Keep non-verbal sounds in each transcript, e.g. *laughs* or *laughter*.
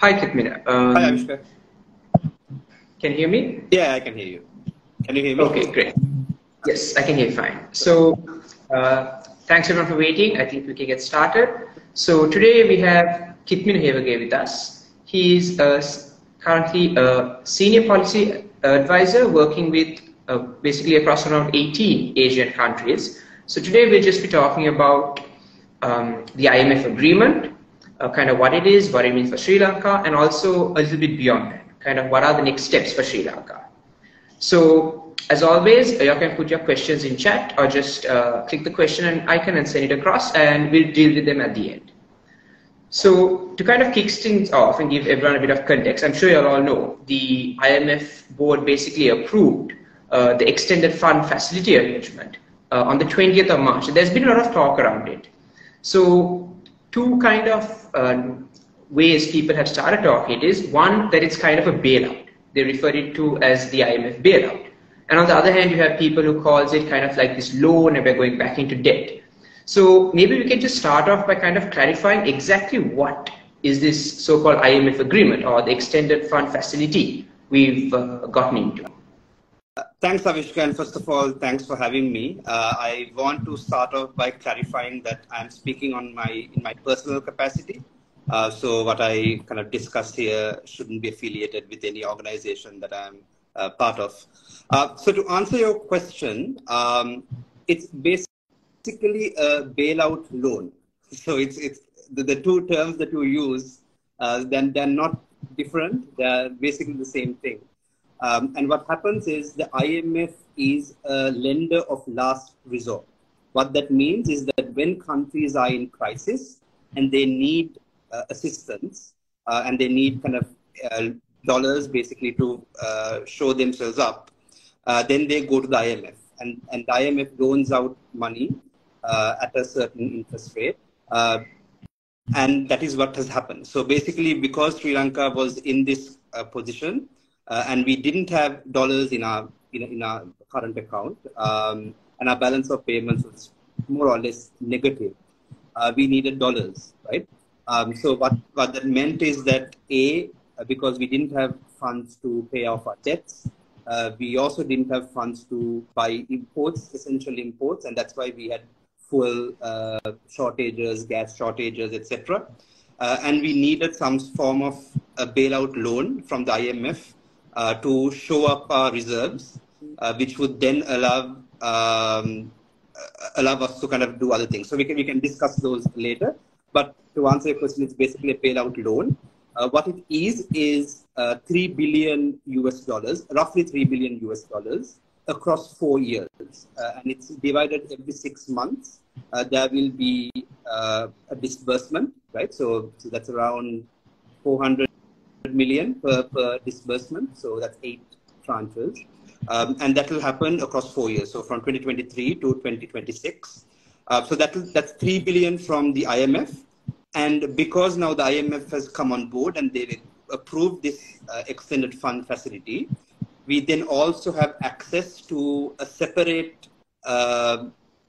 Hi, Kithmina. Um, Hi, Avishka. Can you hear me? Yeah, I can hear you. Can you hear me? Okay, great. Yes, I can hear you fine. So, uh, thanks everyone for waiting. I think we can get started. So today we have Kithmina Hewage with us. He is uh, currently a senior policy advisor working with uh, basically across around 18 Asian countries. So today we'll just be talking about um, the IMF agreement, uh, kind of what it is, what it means for Sri Lanka, and also a little bit beyond that, kind of what are the next steps for Sri Lanka. So as always, you can put your questions in chat or just uh, click the question and icon and send it across and we'll deal with them at the end. So to kind of kick things off and give everyone a bit of context, I'm sure you all know the IMF board basically approved uh, the extended fund facility arrangement uh, on the 20th of March. There's been a lot of talk around it. So two kind of uh, ways people have started talking is one that it's kind of a bailout. They refer it to as the IMF bailout. And on the other hand, you have people who calls it kind of like this loan and we're going back into debt. So maybe we can just start off by kind of clarifying exactly what is this so-called IMF agreement or the extended fund facility we've uh, gotten into. Thanks, Avishka. And first of all, thanks for having me. Uh, I want to start off by clarifying that I'm speaking on my in my personal capacity. Uh, so what I kind of discuss here shouldn't be affiliated with any organization that I'm uh, part of. Uh, so to answer your question, um, it's basically basically a bailout loan. *laughs* So it's it's the, the two terms that you use, uh, then they're not different. They're basically the same thing. Um, and what happens is the IMF is a lender of last resort. What that means is that when countries are in crisis and they need uh, assistance uh, and they need kind of uh, dollars basically to uh, show themselves up, uh, then they go to the IMF. And, and the IMF loans out money uh, at a certain interest rate. And that is what has happened. So basically, because Sri Lanka was in this uh, and we didn't have dollars in our in, in our current account, um, and our balance of payments was more or less negative, we needed dollars, right? Um, so what, what that meant is that A, because we didn't have funds to pay off our debts, uh, we also didn't have funds to buy imports, essential imports, and that's why we had fuel uh, shortages, gas shortages, etc. Uh, and we needed some form of a bailout loan from the IMF uh, to show up our reserves, uh, which would then allow um, allow us to kind of do other things. So we can we can discuss those later. But to answer your question, it's basically a bailout loan. Uh, what it is is uh, three billion US dollars, roughly three billion US dollars, across four years, uh, and it's divided every six months. Uh, there will be uh, a disbursement, right? So, so that's around 400 million per, per disbursement. So that's eight tranches, um, and that will happen across four years. So from 2023 to 2026. Uh, so that that's three billion from the IMF, and because now the IMF has come on board and they approved this uh, extended fund facility, we then also have access to a separate uh,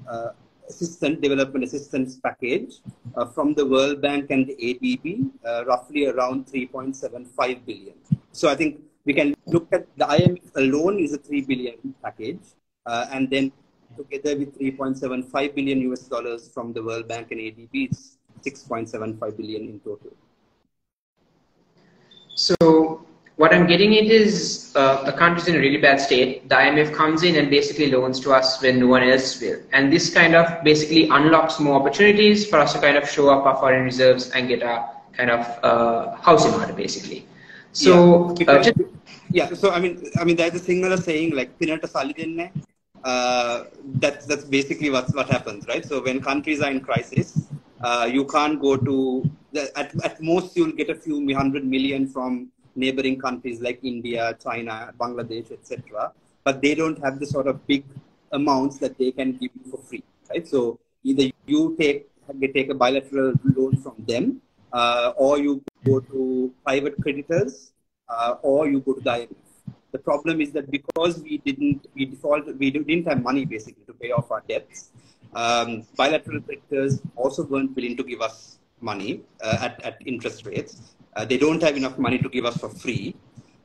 uh, assistance development assistance package uh, from the World Bank and the ADB, uh, roughly around 3.75 billion. So I think we can look at the IMF alone is a 3 billion package, uh, and then together with 3.75 billion US dollars from the World Bank and ADB, it's 6.75 billion in total. So what I'm getting it is uh, the country's in a really bad state. The IMF comes in and basically loans to us when no one else will. And this kind of basically unlocks more opportunities for us to kind of show up our foreign reserves and get our kind of uh, house in order, basically. So, yeah, uh, just, yeah, so I mean, I mean, there's a singular saying like. Uh, that's that's basically what what happens, right? So when countries are in crisis, uh, you can't go to at at most you'll get a few hundred million from neighboring countries like India, China, Bangladesh, etc. But they don't have the sort of big amounts that they can give you for free, right? So either you take take a bilateral loan from them, uh, or you go to private creditors, uh, or you go to the IMF. The problem is that because we didn't we defaulted we didn't have money basically to pay off our debts. Um, bilateral creditors also weren't willing to give us money uh, at, at interest rates. Uh, they don't have enough money to give us for free.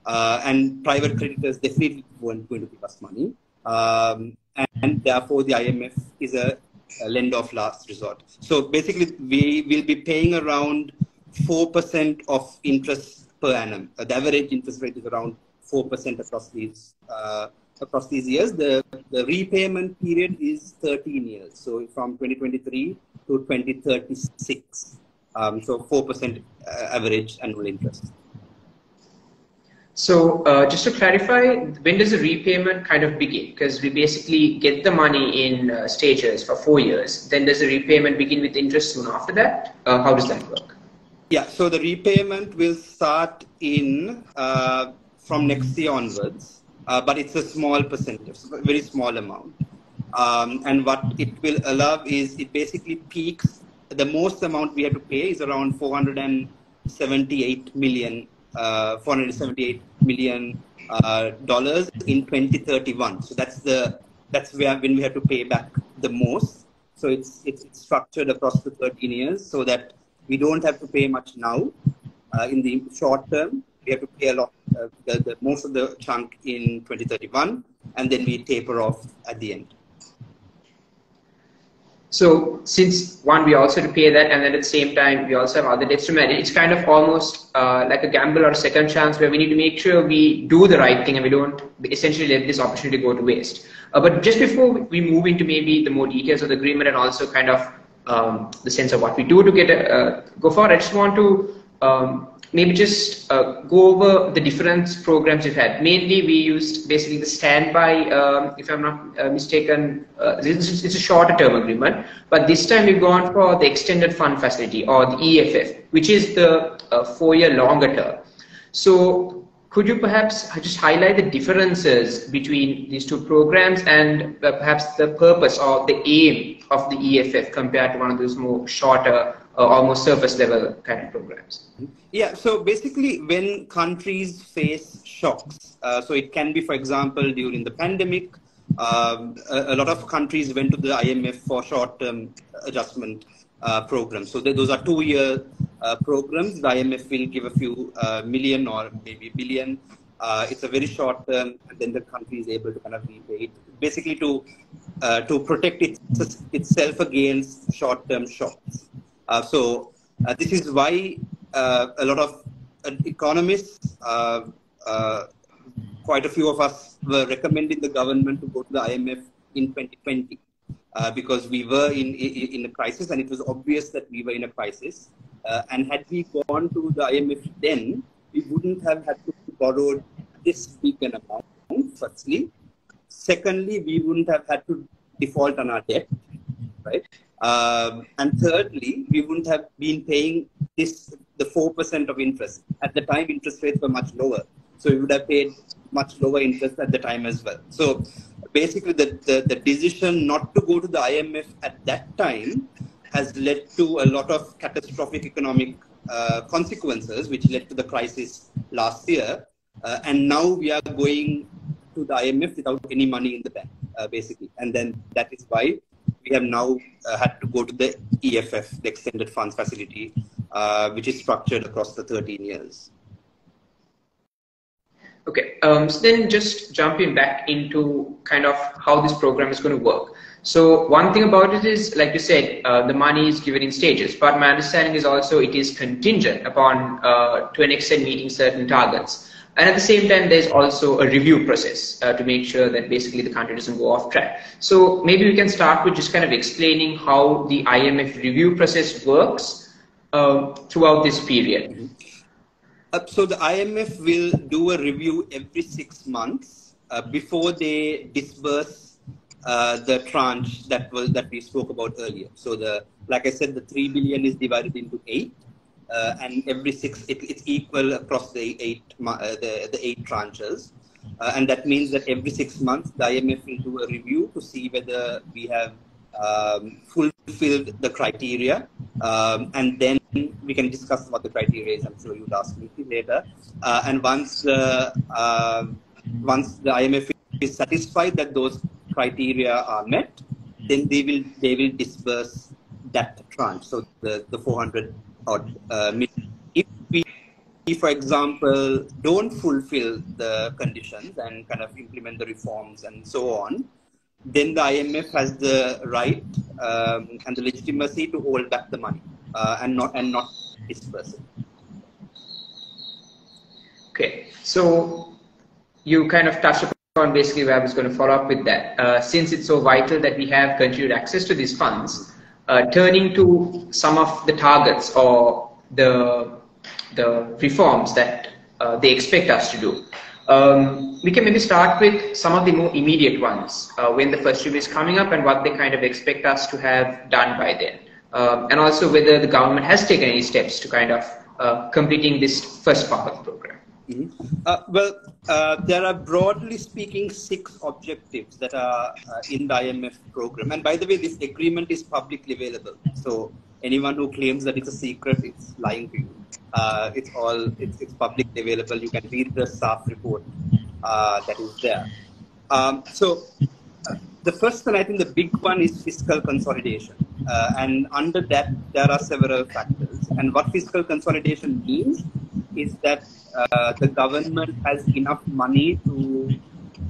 Uh, and private creditors definitely weren't going to give us money. Um, and, and, therefore, the IMF is a, a lender of last resort. So basically, we will be paying around 4% of interest per annum. Uh, the average interest rate is around 4% across these uh, across these years. The, the repayment period is 13 years. So from 2023 to 2036. Um, so 4% uh, average annual interest. So uh, just to clarify, when does the repayment kind of begin? Because we basically get the money in uh, stages for four years. Then does the repayment begin with interest soon after that? Uh, how does that work? Yeah, so the repayment will start in uh, from next year onwards, uh, but it's a small percentage, a very small amount. Um, and what it will allow is it basically peaks. The most amount we have to pay is around 478 million, uh, 478 million uh, dollars in 2031. So that's the that's where when we have to pay back the most. So it's it's structured across the 13 years so that we don't have to pay much now. Uh, in the short term, we have to pay a lot, uh, the, the, most of the chunk in 2031, and then we taper off at the end. So since one, we also have to pay that, and then at the same time, we also have other debts to manage. It's kind of almost uh, like a gamble or a second chance where we need to make sure we do the right thing and we don't essentially let this opportunity go to waste. Uh, but just before we move into maybe the more details of the agreement and also kind of um, the sense of what we do to get a, uh, go forward, I just want to um, maybe just uh, go over the different programs you've had. Mainly, we used basically the standby, um, if I'm not uh, mistaken, uh, it's, it's, a shorter term agreement, but this time we've gone for the extended fund facility or the EFF, which is the uh, four year longer term. So, could you perhaps just highlight the differences between these two programs and uh, perhaps the purpose or the aim of the EFF compared to one of those more shorter uh, almost surface level kind of programs. Yeah, so basically, when countries face shocks, uh, so it can be, for example, during the pandemic, um, a, a, lot of countries went to the IMF for short term adjustment uh, programs. So those are two year uh, programs. The IMF will give a few uh, million or maybe billion. Uh, it's a very short term, and then the country is able to kind of repay it, basically to to protect its, itself against short term shocks. Uh, so uh, this is why uh, a lot of economists, quite a few of us were recommending the government to go to the IMF in 2020 uh, because we were in, in, in a crisis and it was obvious that we were in a crisis. And had we gone to the IMF then, we wouldn't have had to borrow this big an amount, firstly. Secondly, we wouldn't have had to default on our debt, right? Um, and thirdly, we wouldn't have been paying this the four percent of interest. At the time, interest rates were much lower, so we would have paid much lower interest at the time as well. So basically, the, the, the decision not to go to the IMF at that time has led to a lot of catastrophic economic uh, consequences, which led to the crisis last year. Uh, and now we are going to the IMF without any money in the bank, uh, basically. And then that is why we have now uh, had to go to the EFF, the Extended Funds Facility, uh, which is structured across the 13 years. Okay, um, so then just jumping back into kind of how this program is going to work. So one thing about it is, like you said, uh, the money is given in stages, but my understanding is also it is contingent upon, uh, to an extent, meeting certain targets. And at the same time, there's also a review process uh, to make sure that basically the country doesn't go off track. So maybe we can start with just kind of explaining how the IMF review process works uh, throughout this period. Uh, so the IMF will do a review every six months uh, before they disburse uh, the tranche that was that we spoke about earlier. So the like I said, the three billion is divided into eight uh, and every six it, it's equal across the eight uh, the, the eight tranches. Uh, and that means that every six months the IMF will do a review to see whether we have um, fulfilled the criteria. Um, and then we can discuss what the criteria is. I'm sure you'll ask me later. Uh, and once uh, once the IMF is satisfied that those criteria are met then they will they will disburse that tranche. So the, the 400 or uh, if we, for example, don't fulfill the conditions and kind of implement the reforms and so on, then the IMF has the right um, and the legitimacy to hold back the money uh, and not and not disperse it. Okay, so you kind of touched upon basically where I was going to follow up with that. Uh, since it's so vital that we have continued access to these funds, uh, turning to some of the targets or the the reforms that uh, they expect us to do. Um, we can maybe start with some of the more immediate ones uh, when the first review is coming up and what they kind of expect us to have done by then. Um, and also whether the government has taken any steps to kind of uh, completing this first part of the program. Mm-hmm. Uh, well, uh, there are broadly speaking six objectives that are uh, in the IMF program. And by the way, this agreement is publicly available. So anyone who claims that it's a secret, it's lying to you. Uh, it's all it's, it's publicly available. You can read the staff report uh, that is there. Um, so uh, the first one, I think the big one is fiscal consolidation. And under that, there are several factors. And what fiscal consolidation means is that uh, the government has enough money to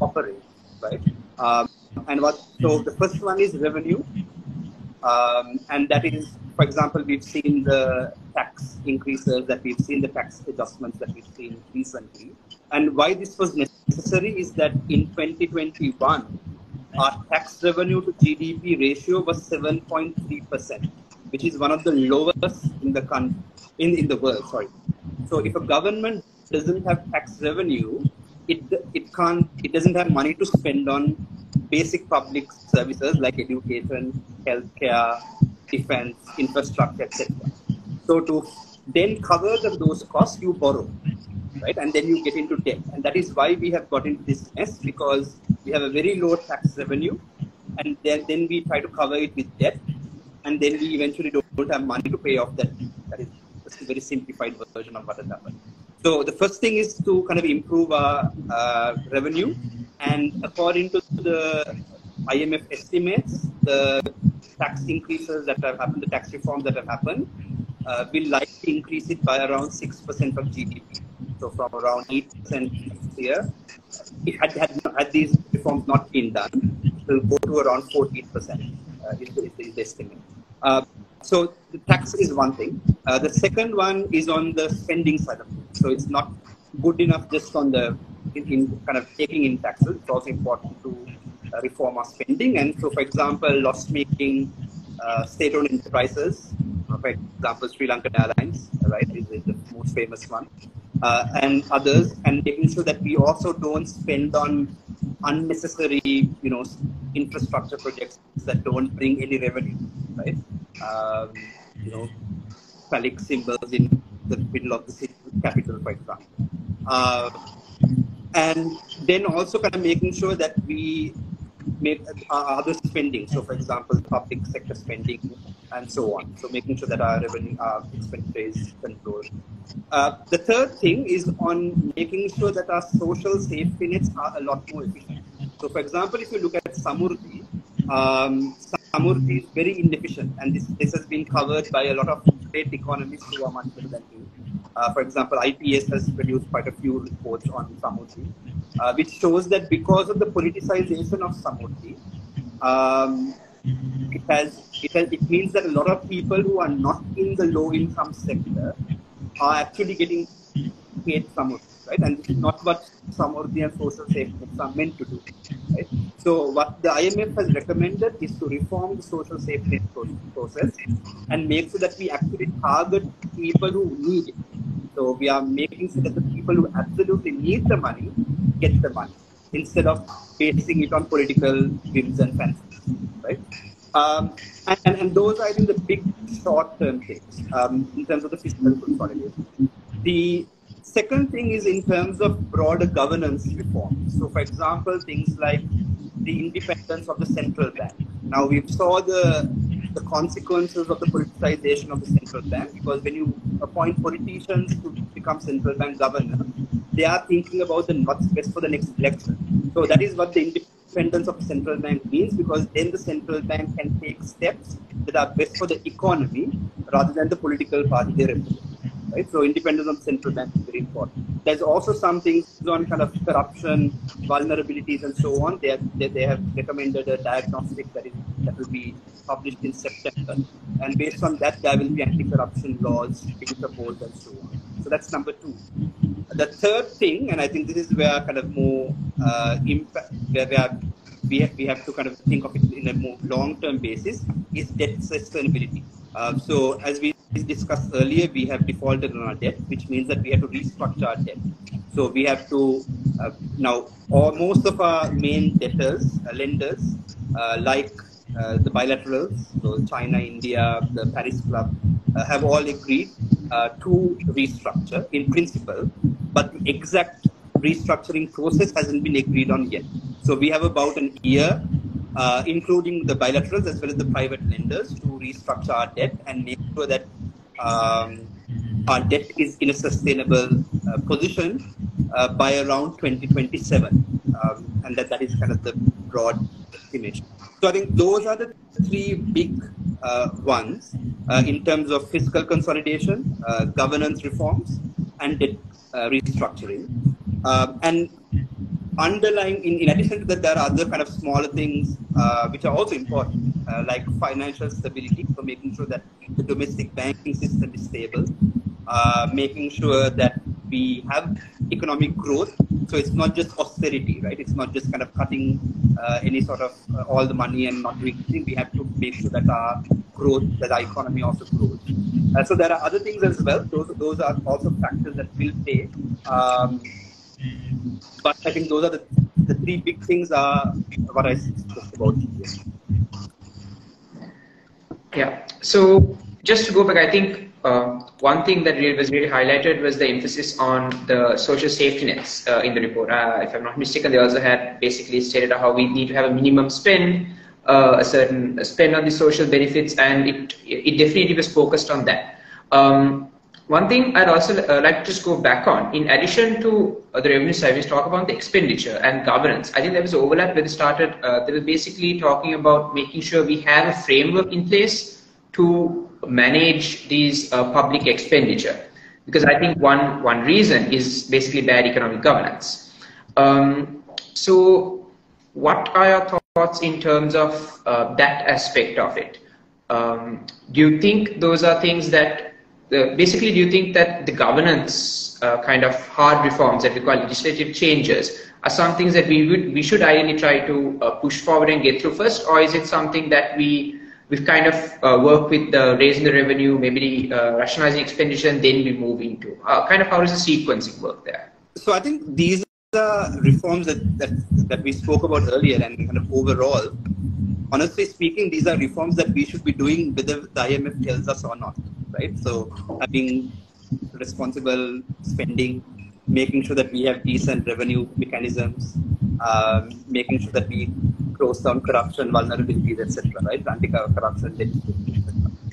operate, right? Um, and what so the first one is revenue, um, and that is, for example, we've seen the tax increases, that we've seen the tax adjustments that we've seen recently. And why this was necessary is that in 2021, our tax revenue to GDP ratio was 7.3%, which is one of the lowest in the country, in, in the world, sorry. So if a government doesn't have tax revenue, it, it can't, it doesn't have money to spend on basic public services like education, healthcare, defense, infrastructure, etc. So to then cover the, those costs, you borrow, right? And then you get into debt. And that is why we have got into this mess because we have a very low tax revenue and then, then we try to cover it with debt and then we eventually don't, have money to pay off that. That is just a very simplified version of what has happened. So the first thing is to kind of improve our uh, revenue and according to the IMF estimates, the tax increases that have happened, the tax reforms that have happened, uh, will likely increase it by around 6% of GDP. So from around 8% next year, it had, had, had these reforms not been done, it will go to around 14% uh, is, the, is the estimate. Uh, so the tax is one thing. Uh, the second one is on the spending side of it. So it's not good enough just on the in, in kind of taking in taxes. It's also important to uh, reform our spending. And so, for example, loss-making uh, state-owned enterprises, uh, for example, Sri Lankan Airlines, right, is, is the most famous one, uh, and others, and making sure that we also don't spend on unnecessary, you know, infrastructure projects that don't bring any revenue, right? Um, you know, phallic symbols in the middle of the city capital, for example. Uh, and then also kind of making sure that we make uh, other spending. So, for example, public sector spending and so on. So, making sure that our revenue, our expenditure is controlled. Uh, the third thing is on making sure that our social safety nets are a lot more efficient. So, for example, if you look at Samurdhi, um, is very inefficient, and this, this has been covered by a lot of great economists who are much better than me. Uh, for example, IPS has produced quite a few reports on Samurdhi, uh, which shows that because of the politicization of Samurdhi, um, it has, it has it means that a lot of people who are not in the low income sector are actually getting paid Samurdhi right? And this is not what Samurdhi and social safety nets are meant to do, right? So what the IMF has recommended is to reform the social safety net process and make sure that we actually target people who need it. So we are making sure that the people who absolutely need the money get the money instead of basing it on political whims and fancies, right? Um, and, and, and, those are, I think, the big short-term things um, in terms of the fiscal consolidation. The Second thing is in terms of broader governance reform. So, for example, things like the independence of the central bank. Now, we saw the the consequences of the politicization of the central bank because when you appoint politicians to become central bank governor, they are thinking about the what's best for the next election. So that is what the independence of the central bank means because then the central bank can take steps that are best for the economy rather than the political party they represent. Right? So independence of central bank is very important. There's also some things on kind of corruption, vulnerabilities, and so on. They, have, they, they have recommended a diagnostic that is that will be published in September, and based on that, there will be anti-corruption laws being proposed and so on. So that's number two. The third thing, and I think this is where kind of more uh, impact, where, where we have, we have to kind of think of it in a more long-term basis, is debt sustainability. Uh, so as we discussed earlier, we have defaulted on our debt, which means that we have to restructure our debt. So we have to uh, now, all, most of our main debtors, uh, lenders, uh, like uh, the bilaterals, so China, India, the Paris Club, uh, have all agreed to restructure in principle, but the exact restructuring process hasn't been agreed on yet. So we have about an year, uh, including the bilaterals as well as the private lenders, to restructure our debt and make sure that um, our debt is in a sustainable uh, position uh, by around 2027. Um, and that, that is kind of the broad estimation. So I think those are the three big uh, ones uh, in terms of fiscal consolidation, uh, governance reforms, and debt restructuring. Um, and underlying, in, in addition to that, there are other kind of smaller things uh, which are also important, uh, like financial stability, so making sure that the domestic banking system is stable, uh, making sure that we have economic growth. So it's not just austerity, right? It's not just kind of cutting uh, any sort of uh, all the money and not doing anything. We have to make sure that our growth, that our economy also grows. Uh, so there are other things as well. Those those are also factors that will play. Um, but I think those are the, the three big things are what I spoke about Yeah. So just to go back, I think uh, one thing that really was really highlighted was the emphasis on the social safety nets uh, in the report. Uh, if I'm not mistaken, they also had basically stated how we need to have a minimum spend, uh, a certain spend on the social benefits, and it it definitely was focused on that. Um, one thing I'd also uh, like to just go back on, in addition to uh, the revenue side, we talk about the expenditure and governance. I think there was overlap where they started, uh, they were basically talking about making sure we have a framework in place to manage these uh, public expenditure. Because I think one, one reason is basically bad economic governance. Um, so what are your thoughts in terms of uh, that aspect of it? Um, do you think those are things that the, basically, do you think that the governance uh, kind of hard reforms that we call legislative changes are some things that we would we should ideally try to uh, push forward and get through first, or is it something that we we've kind of uh, work with the raising the revenue, maybe uh, rationalizing expenditure, and then we move into uh, kind of how does the sequencing work there? So I think these are reforms that, that that we spoke about earlier, and kind of overall, honestly speaking, these are reforms that we should be doing whether the IMF tells us or not right? So having responsible spending, making sure that we have decent revenue mechanisms, um, making sure that we close down corruption, vulnerabilities, etc. Right? Anti-corruption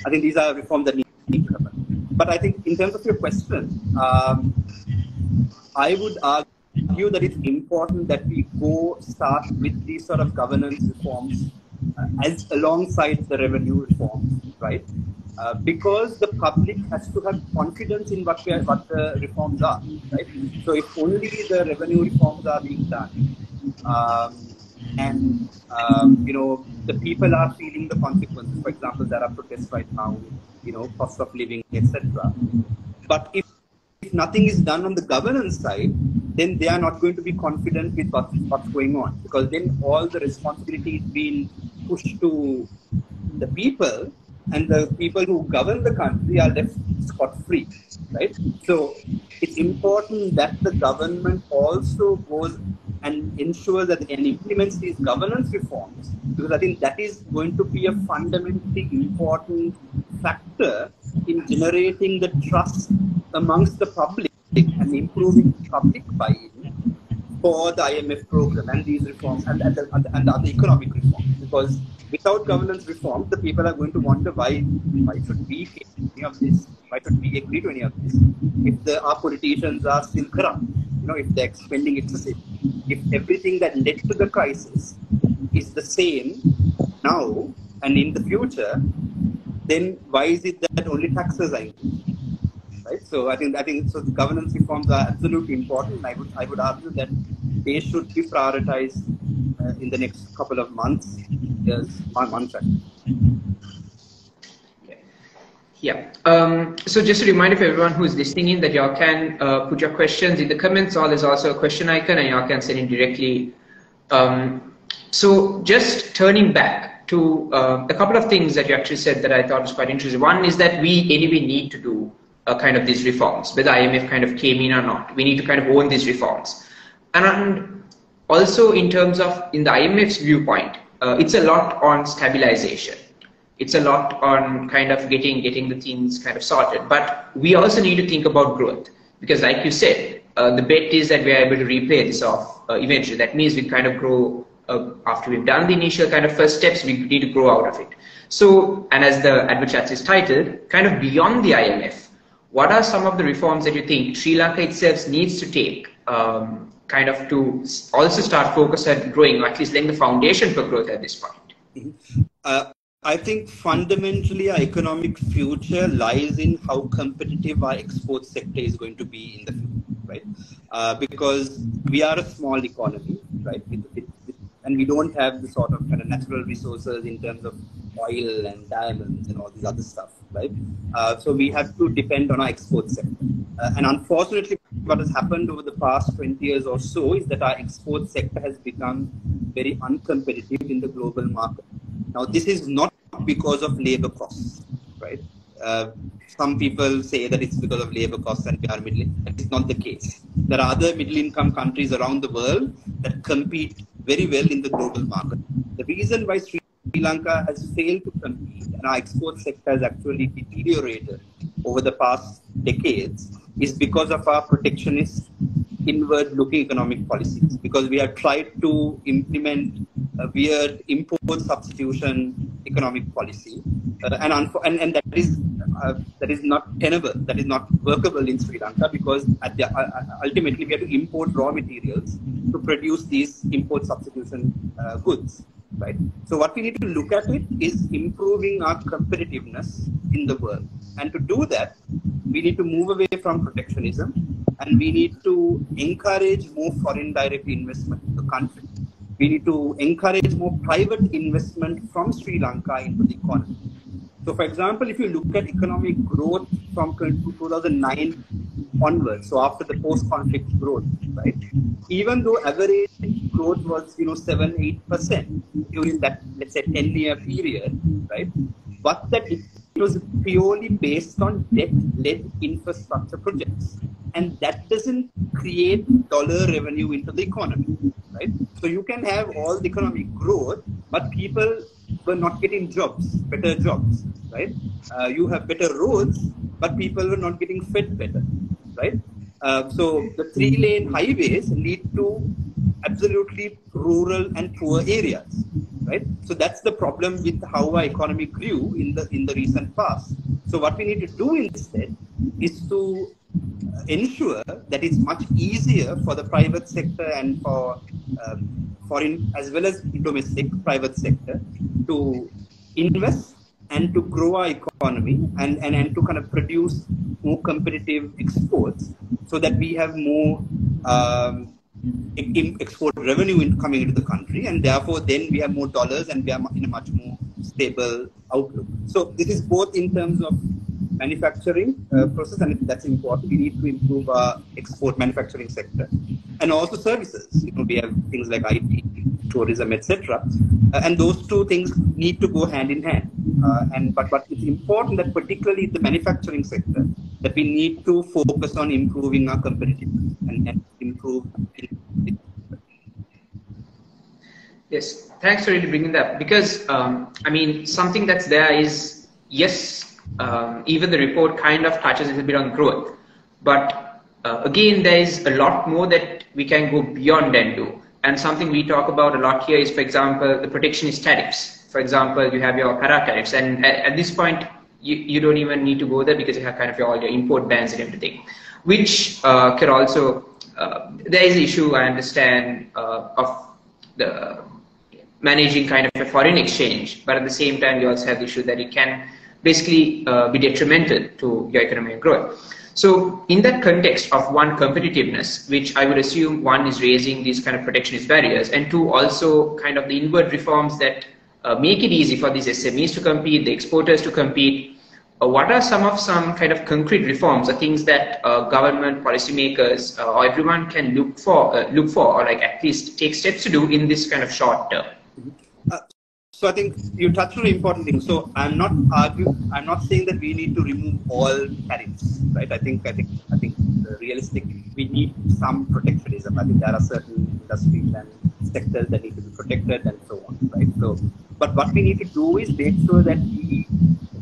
I think these are reforms that need to happen. But I think in terms of your question, um, I would argue that it's important that we go start with these sort of governance reforms as alongside the revenue reforms, right? Uh, because the public has to have confidence in what, are, what the reforms are, right? So if only the revenue reforms are being done, um, and um, you know the people are feeling the consequences. For example, there are protests right now, you know, cost of living, etc. But if if nothing is done on the governance side, then they are not going to be confident with what, what's going on because then all the responsibility is being pushed to the people and the people who govern the country are left scot free, right? So it's important that the government also goes and ensures that and implements these governance reforms because I think that is going to be a fundamentally important factor in generating the trust amongst the public and improving public buy-in for the IMF program and these reforms and, and, the, and the other economic reforms because without governance reform, the people are going to wonder why why should we any of this? Why should we agree to any of this? If the our politicians are still corrupt, you know, if they're spending excessive, if everything that led to the crisis is the same now and in the future, then why is it that only taxes are increased? Right. So I think I think so. The governance reforms are absolutely important. I would I would argue that they should be prioritized uh, in the next couple of months, years, months. Yeah. Um, so just a reminder for everyone who's listening in that y'all can uh, put your questions in the comments or there's also a question icon and y'all can send in directly. Um, so just turning back to uh, a couple of things that you actually said that I thought was quite interesting. One is that we anyway need to do uh, kind of these reforms, whether IMF kind of came in or not. We need to kind of own these reforms. And also in terms of, in the IMF's viewpoint, uh, it's a lot on stabilization it's a lot on kind of getting getting the things kind of sorted. But we also need to think about growth because, like you said, uh, the bet is that we are able to replay this off uh, eventually. That means we kind of grow uh, after we've done the initial kind of first steps. We need to grow out of it. So, and as the advert is titled, kind of beyond the IMF, what are some of the reforms that you think Sri Lanka itself needs to take? Um, kind of to also start focus at growing, or at least laying the foundation for growth at this point. Mm-hmm. Uh, I think fundamentally our economic future lies in how competitive our export sector is going to be in the future, right? Uh, because we are a small economy, right? and we don't have the sort of kind of natural resources in terms of oil and diamonds and all these other stuff, right? Uh, so we have to depend on our export sector. Uh, and unfortunately, what has happened over the past 20 years or so is that our export sector has become very uncompetitive in the global market. Now, this is not because of labor costs, right? Uh, some people say that it's because of labor costs and we are middle. It's not the case. There are other middle-income countries around the world that compete very well in the global market. The reason why Sri Lanka has failed to compete and our export sector has actually deteriorated over the past decades is because of our protectionist inward looking economic policies. Because we have tried to implement a weird import substitution economic policy uh, and, and and that is uh, that is not tenable that is not workable in Sri Lanka because the, uh, uh, ultimately we have to import raw materials to produce these import substitution uh, goods right so what we need to look at it is improving our competitiveness in the world and to do that we need to move away from protectionism and we need to encourage more foreign direct investment in the country. We need to encourage more private investment from Sri Lanka into the economy. So, for example, if you look at economic growth from 2009 onwards, so after the post-conflict growth, right? Even though average growth was, you know, seven, eight percent during that, let's say, ten-year period, right? But that it was purely based on debt-led infrastructure projects and that doesn't create dollar revenue into the economy, right? So you can have all the economic growth, but people were not getting jobs, better jobs, right? Uh, you have better roads, but people were not getting fed better, right? Uh, so the three lane highways lead to absolutely rural and poor areas, right? So that's the problem with how our economy grew in the in the recent past. So what we need to do instead is to ensure that it's much easier for the private sector and for um, foreign as well as domestic private sector to invest and to grow our economy and, and, and to kind of produce more competitive exports so that we have more um, export revenue in, coming into the country and therefore then we have more dollars and we are in a much more stable outlook. So this is both in terms of manufacturing uh, process, and that's important. We need to improve our export manufacturing sector, and also services. You know, we have things like IT, tourism, etc. Uh, and those two things need to go hand in hand. Uh, and but but it's important that particularly the manufacturing sector that we need to focus on improving our competitiveness and, and improve. Yes, thanks for really bringing that because um, I mean something that's there is yes um, even the report kind of touches a little bit on growth. But uh, again, there is a lot more that we can go beyond and do. And something we talk about a lot here is, for example, the protectionist tariffs. For example, you have your para tariffs, and at, at, this point, you, you don't even need to go there because you have kind of your, all your import bans and everything, which uh, can also there is issue I understand uh, of the managing kind of a foreign exchange, but at the same time, you also have the issue that it can basically uh, be detrimental to your economic growth. So in that context of one competitiveness, which I would assume one is raising these kind of protectionist barriers, and two also kind of the inward reforms that uh, make it easy for these SMEs to compete, the exporters to compete. Uh, what are some of some kind of concrete reforms or things that uh, government policymakers uh, or everyone can look for, look for, or like at least take steps to do in this kind of short term? So I think you touched on an important thing. So I'm not arguing, I'm not saying that we need to remove all tariffs, right? I think I think I think realistic. We need some protectionism. I think there are certain industries and sectors that need to be protected and so on, right? So, but what we need to do is make sure that we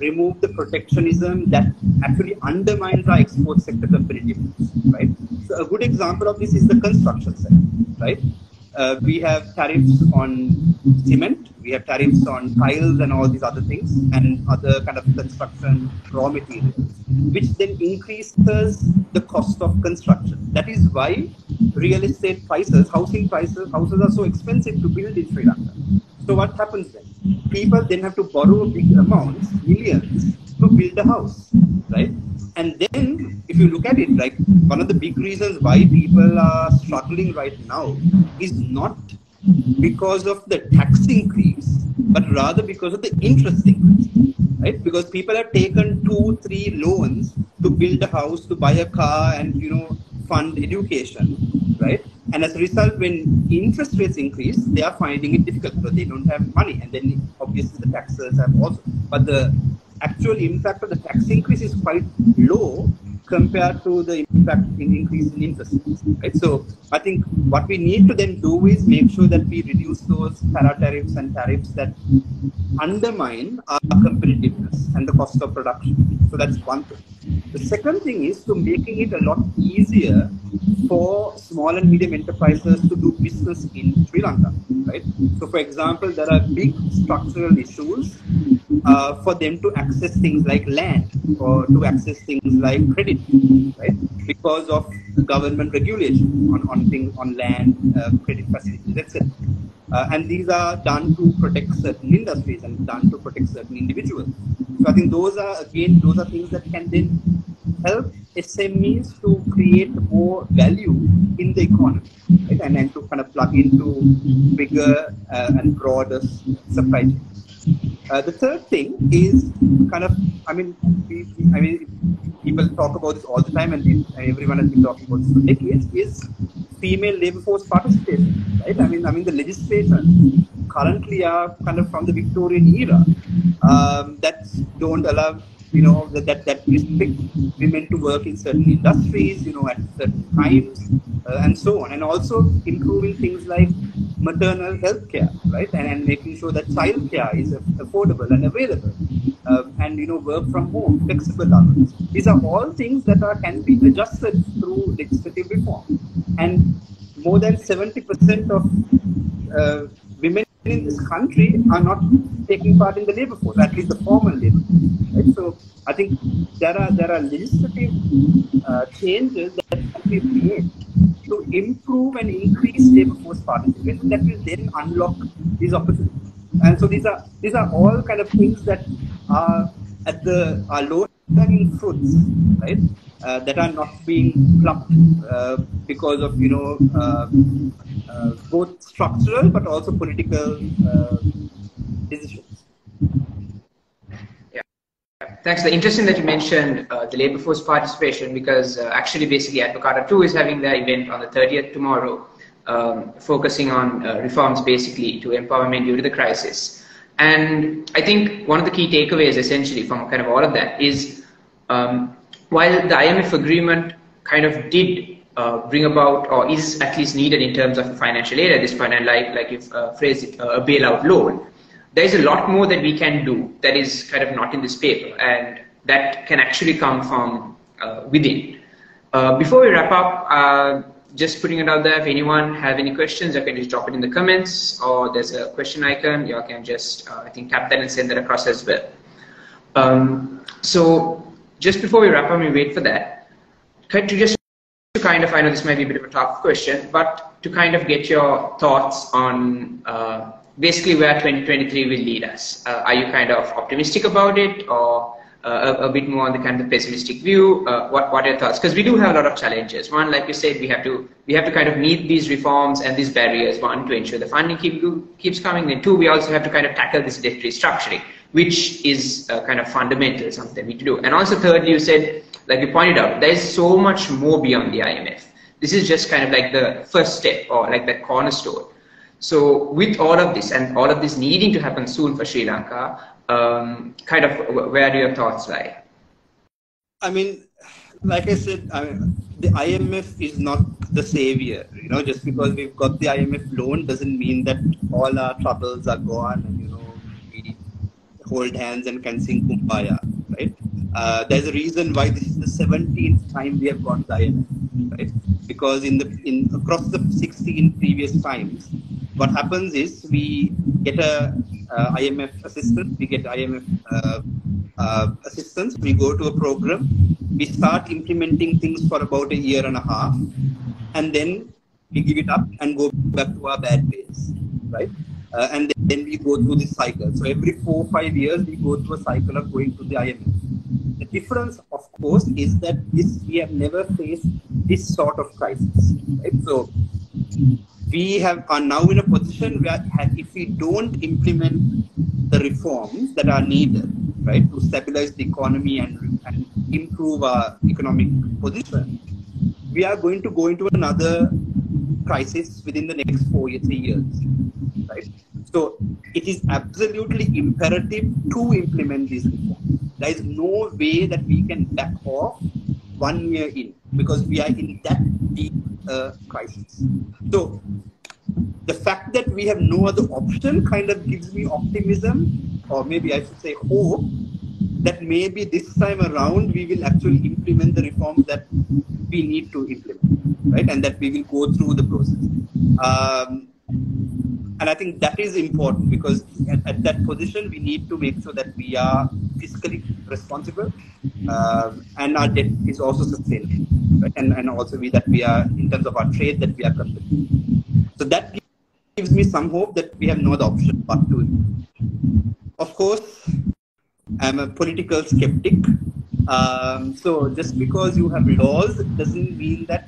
remove the protectionism that actually undermines our export sector competitiveness, right? So a good example of this is the construction sector, right? uh, we have tariffs on cement, we have tariffs on tiles and all these other things, and other kind of construction raw materials, which then increases the cost of construction. That is why real estate prices, housing prices, houses are so expensive to build in Sri Lanka. So what happens then? People then have to borrow big amounts, millions, to build a house, right? And then, if you look at it, like one of the big reasons why people are struggling right now is not because of the tax increase, but rather because of the interest increase, right? Because people have taken two, three loans to build a house, to buy a car, and you know, fund education, right? And as a result, when interest rates increase, they are finding it difficult because they don't have money. And then obviously the taxes have also, but the actual impact of the tax increase is quite low compared to the impact in increase in interest rates. Right? So I think what we need to then do is make sure that we reduce those para tariffs and tariffs that undermine our competitiveness and the cost of production. So that's one thing. The second thing is to making it a lot easier for small and medium enterprises to do business in Sri Lanka, right? So, for example, there are big structural issues uh, for them to access things like land or to access things like credit, right? Because of government regulation on, on things on land, uh, credit facilities, etc. Uh, and these are done to protect certain industries and done to protect certain individuals. So I think those are again those are things that can then help SMEs to create more value in the economy, right? And then to kind of plug into bigger uh, and broader supply chains. Uh, the third thing is kind of, I mean, we, I mean, people talk about this all the time, and, everyone has been talking about this for decades. Is female labor force participation, right? I mean, I mean, the legislation currently are kind of from the Victorian era um, that don't allow you know, that, that, that restrict women to work in certain industries, you know, at certain times, uh, and so on. And also improving things like maternal health care, right? And, and making sure that child care is affordable and available. Uh, and, you know, work from home, flexible hours. These are all things that are can be adjusted through legislative reform. And more than 70% of uh, women in this country are not taking part in the labor force, at least the formal labor force. Right? So I think there are there are legislative uh, changes that can be made to improve and increase labor force participation that will then unlock these opportunities. And so these are these are all kind of things that are at the are low hanging fruits, right? Uh, that are not being plucked uh, because of you know uh, uh both structural but also political uh, decisions. Yeah, thanks. The interesting that you mentioned uh, the labor force participation because actually basically Advocata 2 is having their event on the 30th tomorrow, um, focusing on reforms basically to empowerment due to the crisis. And I think one of the key takeaways essentially from kind of all of that is um, while the IMF agreement kind of did uh, bring about or is at least needed in terms of financial aid at this point, and like like you've uh, phrased it, uh, a bailout loan, there is a lot more that we can do that is kind of not in this paper, and that can actually come from uh, within. Uh, before we wrap up, uh, just putting it out there, if anyone have any questions, you can just drop it in the comments, or there's a question icon, you can just, I think, tap that and send that across as well. Um, so just before we wrap up and wait for that, to just to kind of, I know this might be a bit of a tough question, but to kind of get your thoughts on uh, basically where 2023 will lead us. Uh, are you kind of optimistic about it or uh, a, a, bit more on the kind of pessimistic view? Uh, what, what are your thoughts? Because we do have a lot of challenges. One, like you said, we have to we have to kind of meet these reforms and these barriers. One, to ensure the funding keep, keeps coming. And two, we also have to kind of tackle this debt restructuring, which is uh, kind of fundamental, something we need to do. And also, thirdly, you said, like you pointed out, there is so much more beyond the IMF. This is just kind of like the first step or like that cornerstone. So with all of this and all of this needing to happen soon for Sri Lanka, um, kind of where do your thoughts lie? I mean, like I said, I mean, the IMF is not the savior. You know, just because we've got the IMF loan doesn't mean that all our troubles are gone and you know we hold hands and can sing kumbaya, right? Uh, there's a reason why this is the 17th time we have got the IMF, right? Because in the in across the 16 previous times, what happens is we get a uh, IMF assistance, we get IMF uh, uh, assistance, we go to a program, we start implementing things for about a year and a half, and then we give it up and go back to our bad ways, right? Uh, and then we go through this cycle. So every four five years, we go through a cycle of going to the IMF. The difference, of course, is that this we have never faced this sort of crisis, right? So we have are now in a position where if we don't implement the reforms that are needed, right, to stabilize the economy and, and improve our economic position, we are going to go into another crisis within the next four or three years, right? So it is absolutely imperative to implement these reforms. There is no way that we can back off one year in because we are in that crisis. So the fact that we have no other option kind of gives me optimism, or maybe I should say hope, that maybe this time around we will actually implement the reforms that we need to implement, right? And that we will go through the process. Um, and I think that is important because at, at, that position we need to make sure that we are fiscally responsible uh, and our debt is also sustainable? And and also we, that we are in terms of our trade that we are conducting. So that gives me some hope that we have no other option but to. Of course, I'm a political skeptic. Um, so just because you have laws doesn't mean that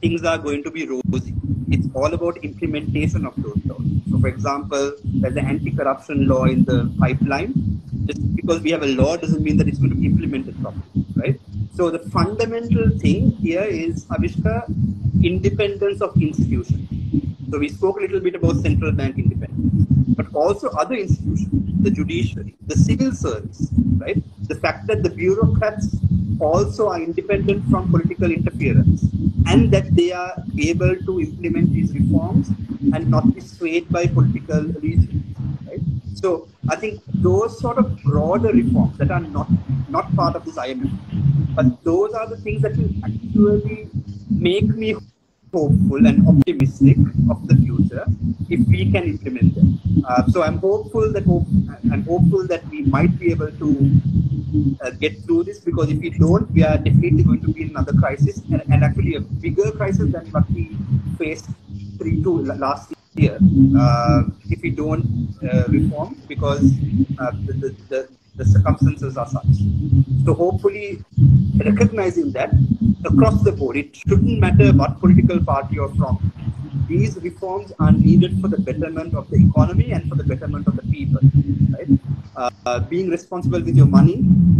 things are going to be rosy. It's all about implementation of those laws. So, for example, there's an anti-corruption law in the pipeline. Just because we have a law doesn't mean that it's going to be implemented properly, right? So the fundamental thing here is Avishka, independence of institutions. So we spoke a little bit about central bank independence, but also other institutions, the judiciary, the civil service, right? The fact that the bureaucrats also are independent from political interference and that they are able to implement these reforms and not be swayed by political reasons? So I think those sort of broader reforms that are not not part of this IMF, but those are the things that will actually make me hopeful and optimistic of the future if we can implement them. Uh, so I'm hopeful that hope, I'm hopeful that we might be able to uh, get through this because if we don't, we are definitely going to be in another crisis and, and actually a bigger crisis than what we faced three to last year uh, if we don't uh, reform because uh, the, the, the the circumstances are such. So hopefully recognizing that across the board, it shouldn't matter what political party you're from. These reforms are needed for the betterment of the economy and for the betterment of the people. Right? Uh, being responsible with your money,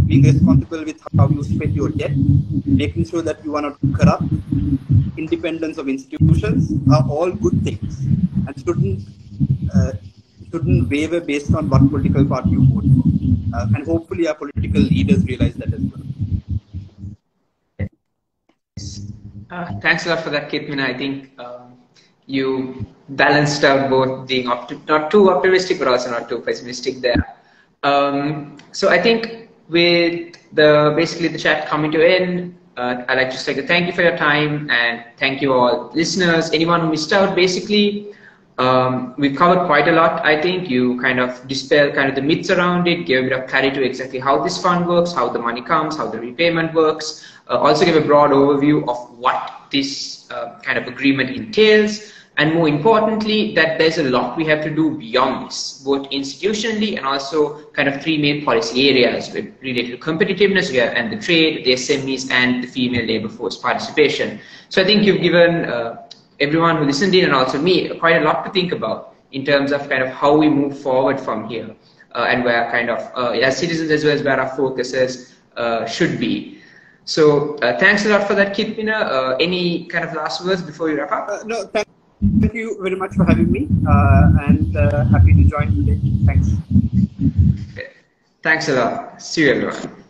being responsible with how you spend your debt, making sure that you are not corrupt, independence of institutions are all good things and shouldn't uh, shouldn't waver based on what political party you vote for. Uh, and hopefully our political leaders realize that as well. Uh, thanks a lot for that, Kitmin. I think um, you balanced out both being not too optimistic but also not too pessimistic there. Um, so I think with the basically the chat coming to end, uh, I'd like to say thank you for your time and thank you all listeners, anyone who missed out. Basically, um, we've covered quite a lot, I think. You kind of dispel kind of the myths around it, give a bit of clarity to exactly how this fund works, how the money comes, how the repayment works. Uh, also give a broad overview of what this uh, kind of agreement entails. And more importantly, that there's a lot we have to do beyond this, both institutionally and also kind of three main policy areas related to competitiveness here and the trade, the SMEs, and the female labor force participation. So I think you've given uh, everyone who listened in and also me quite a lot to think about in terms of kind of how we move forward from here uh, and where kind of uh, as citizens as well as where our focuses uh, should be. So uh, thanks a lot for that, Kithmina. Uh, any kind of last words before you wrap up? Uh, no, thank, you very much for having me uh, and uh, happy to join today. Thanks. Thanks a lot. See you everyone.